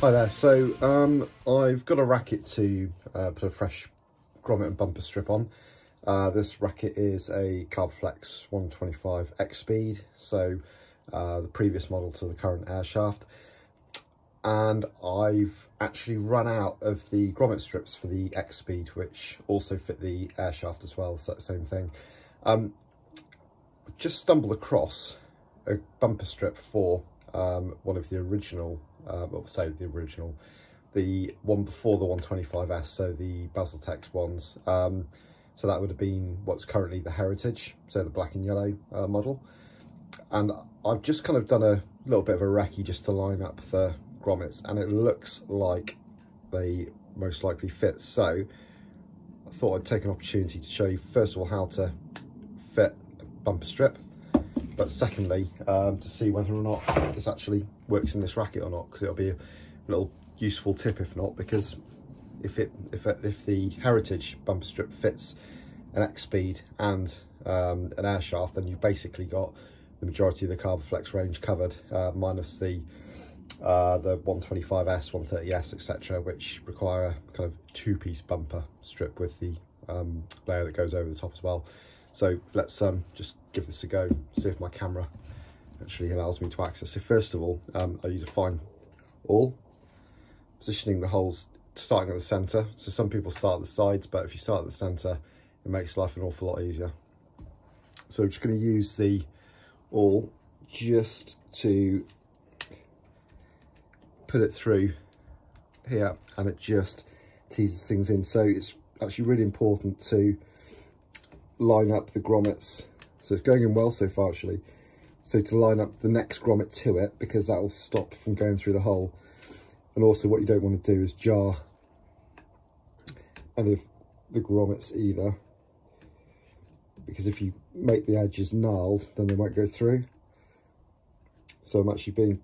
Hi there, so um, I've got a racket to uh, put a fresh grommet and bumper strip on. Uh, this racket is a Carboflex 125 X Speed, so uh, the previous model to the current air shaft. And I've actually run out of the grommet strips for the X Speed, which also fit the air shaft as well, so same thing. Um, just stumbled across a bumper strip for um, one of the original well, say the original, the one before the 125S, so the Basaltex ones. Um, so that would have been what's currently the Heritage, so the black and yellow uh, model. And I've just kind of done a little bit of a recce just to line up the grommets, and it looks like they most likely fit. So I thought I'd take an opportunity to show you, first of all, how to fit a bumper strip but secondly um, to see whether or not this actually works in this racket or not because it'll be a little useful tip if not because if it if it, if the heritage bumper strip fits an X speed and um, an air shaft then you've basically got the majority of the Carboflex range covered uh, minus the uh, the 125S, 130S, etc., which require a kind of two-piece bumper strip with the um, layer that goes over the top as well. So let's um, just give this a go, see if my camera actually allows me to access. So first of all, um, I use a fine awl, positioning the holes starting at the centre. So some people start at the sides, but if you start at the centre, it makes life an awful lot easier. So I'm just going to use the awl just to put it through here and it just teases things in. So it's actually really important to line up the grommets. So it's going in well so far actually. So to line up the next grommet to it because that will stop from going through the hole. And also what you don't want to do is jar any of the grommets either. Because if you make the edges gnarled, then they won't go through. So I'm actually being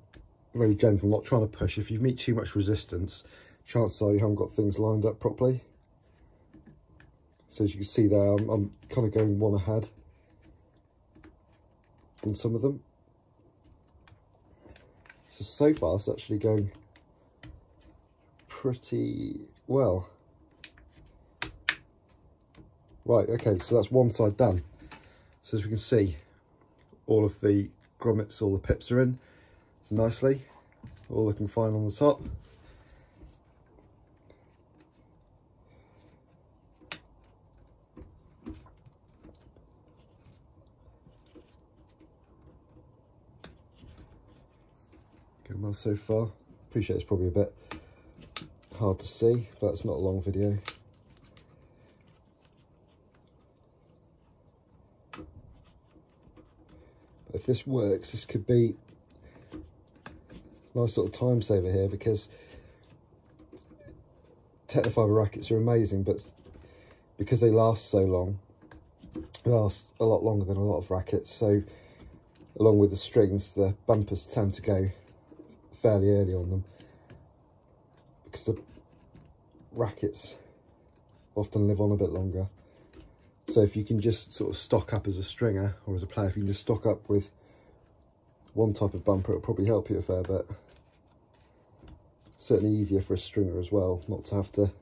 very gentle, not trying to push. If you meet too much resistance, chances are you haven't got things lined up properly. So as you can see there, I'm, I'm kind of going one ahead on some of them. So, so far it's actually going pretty well. Right, okay, so that's one side done. So as we can see, all of the grommets, all the pips are in nicely, all looking fine on the top. Well so far. Appreciate it's probably a bit hard to see, but it's not a long video. But if this works, this could be a nice little time saver here because Tecnifibre rackets are amazing, but because they last so long, they last a lot longer than a lot of rackets. So along with the strings, the bumpers tend to go fairly early on them because the rackets often live on a bit longer. So if you can just sort of stock up as a stringer or as a player, if you can just stock up with one type of bumper, it'll probably help you a fair bit. Certainly easier for a stringer as well, not to have to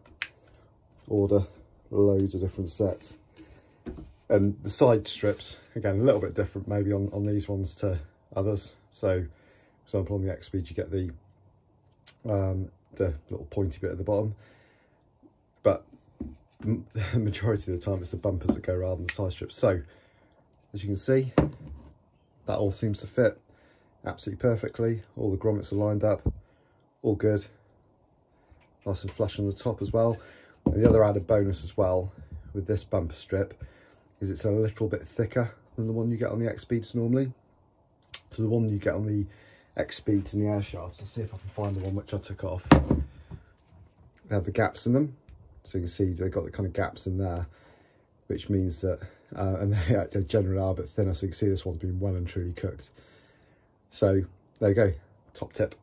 order loads of different sets. And the side strips, again, a little bit different maybe on, on these ones to others. So example, on the X Speed, you get the um, the little pointy bit at the bottom, but the, majority of the time it's the bumpers that go rather than the side strips. So, as you can see, that all seems to fit absolutely perfectly. All the grommets are lined up, all good. Nice and flush on the top as well. And the other added bonus as well with this bumper strip is it's a little bit thicker than the one you get on the X Speeds normally. So the one you get on the X speeds in the air shafts. I'll see if I can find the one which I took off. They have the gaps in them. So you can see they've got the kind of gaps in there, which means that, uh, and they generally are a bit thinner. So you can see this one's been well and truly cooked. So there you go, top tip.